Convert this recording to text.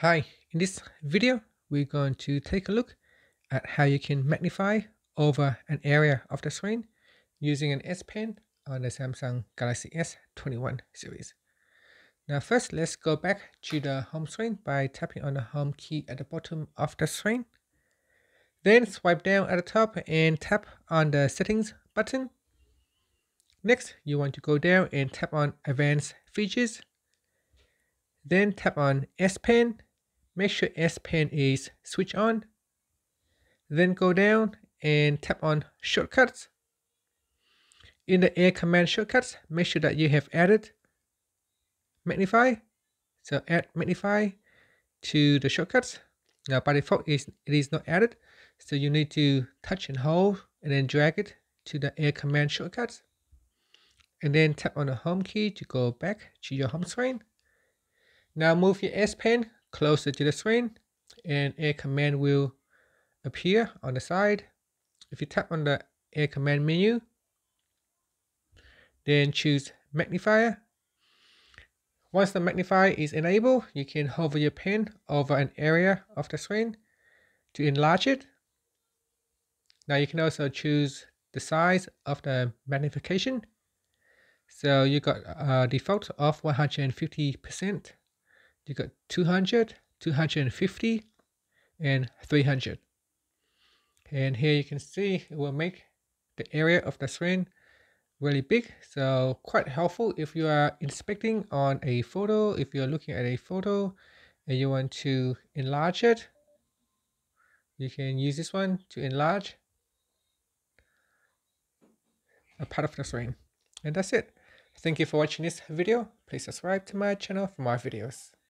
Hi, in this video, we're going to take a look at how you can magnify over an area of the screen using an S Pen on the Samsung Galaxy S21 series. Now first, let's go back to the home screen by tapping on the home key at the bottom of the screen. Then swipe down at the top and tap on the settings button. Next, you want to go down and tap on advanced features. Then tap on S Pen make sure S Pen is switched on. Then go down and tap on shortcuts. In the air command shortcuts, make sure that you have added magnify. So add magnify to the shortcuts. Now by default it is not added. So you need to touch and hold and then drag it to the air command shortcuts. And then tap on the home key to go back to your home screen. Now move your S Pen closer to the screen and air command will appear on the side. If you tap on the air command menu, then choose magnifier. Once the magnifier is enabled, you can hover your pen over an area of the screen to enlarge it. Now you can also choose the size of the magnification. So you got a default of 150% you got 200, 250, and 300. And here you can see it will make the area of the screen really big. So quite helpful if you are inspecting on a photo, if you're looking at a photo and you want to enlarge it, you can use this one to enlarge a part of the screen. And that's it. Thank you for watching this video. Please subscribe to my channel for more videos.